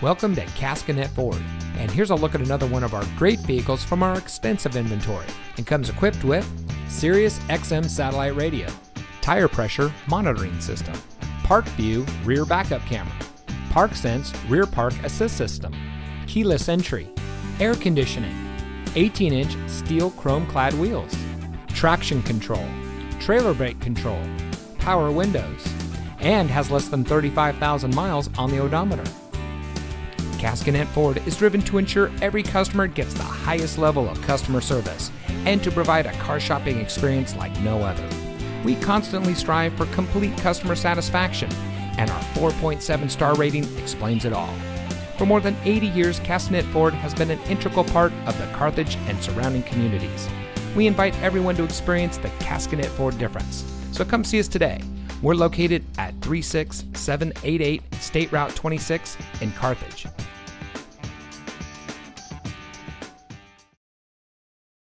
Welcome to Caskinette Ford, and here's a look at another one of our great vehicles from our extensive inventory and comes equipped with Sirius XM satellite radio, tire pressure monitoring system, Park View rear backup camera, Park Sense rear park assist system, keyless entry, air conditioning, 18 inch steel chrome clad wheels, traction control, trailer brake control, power windows, and has less than 35,000 miles on the odometer. Caskinette Ford is driven to ensure every customer gets the highest level of customer service and to provide a car shopping experience like no other. We constantly strive for complete customer satisfaction, and our 4.7 star rating explains it all. For more than 80 years, Caskinette Ford has been an integral part of the Carthage and surrounding communities. We invite everyone to experience the Caskinette Ford difference. So come see us today. We're located at 36788 State Route 26 in Carthage.